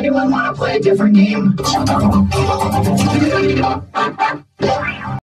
Anyone want to play a different game?